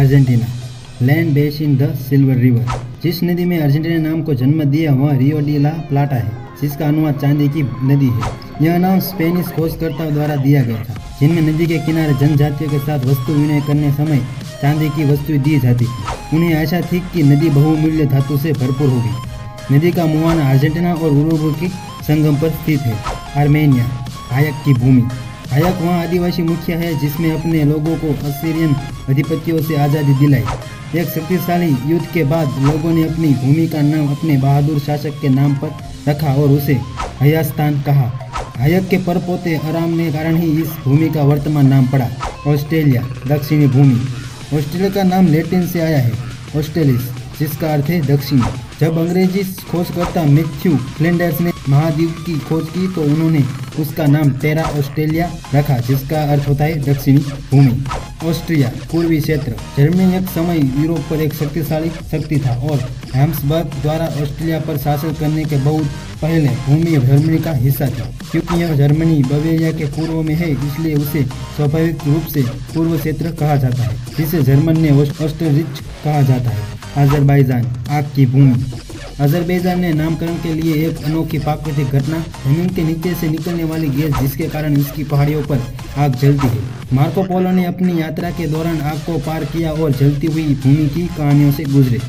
Argentina. Land base in the silver river. जिस नदी में अर्जेंटीना नाम को जन्म दिया, वह रियो डी प्लाटा है, जिसका अनुवाद चांदी की नदी है। यह नाम स्पेनिश खोजकर्ताओं द्वारा दिया गया था, जिनमें नदी के किनारे जनजातियों के साथ वस्तु विनय करने समय चांदी की वस्तुएँ दी जाती थी। उन्हें आशा थी कि नदी बहुमूल्य धातु से भरपूर होगी। नदी का मुहाना अर्जेंटीना और उरुगु की संगम पर स्थित है, आर्मेनिया, हायक की भूमि। हायक वहाँ आदिवासी मुखिया है जिसने अपने लोगों को असीरियन अधिपतियों से आज़ादी दिलाई। एक शक्तिशाली युद्ध के बाद लोगों ने अपनी भूमि का नाम अपने बहादुर शासक के नाम पर रखा और उसे हयास्तान कहा। हायक के परपोते आराम ने कारण ही इस भूमि का वर्तमान नाम पड़ा, ऑस्ट्रेलिया, दक्षिणी भूमि। ऑस्ट्रेलिया का नाम लेटिन से आया है, ऑस्ट्रेलिस, जिसका अर्थ है दक्षिणी। जब अंग्रेज़ी खोजकर्ता मैथ्यू फ्लेंडर्स ने महाद्वीप की खोज की तो उन्होंने उसका नाम टेरा ऑस्ट्रेलिया रखा, जिसका अर्थ होता है दक्षिणी भूमि। ऑस्ट्रिया पूर्वी क्षेत्र, जर्मनी एक समय यूरोप पर एक शक्तिशाली शक्ति था और हेम्सबर्ग द्वारा ऑस्ट्रेलिया पर शासन करने के बहुत पहले भूमि जर्मनी का हिस्सा था। क्योंकि यह जर्मनी बवेरिया के पूर्व में है, इसलिए उसे स्वाभाविक रूप से पूर्व क्षेत्र कहा जाता है, जिसे जर्मन ने ऑस्ट्रिच कहा जाता है। अजरबैजान आग की भूमि। अजरबैजान ने नामकरण के लिए एक अनोखी प्राकृतिक घटना, ज़मीन के नीचे से निकलने वाली गैस जिसके कारण इसकी पहाड़ियों पर आग जलती है। मार्को पोलो ने अपनी यात्रा के दौरान आग को पार किया और जलती हुई भूमि की कहानियों से गुजरे।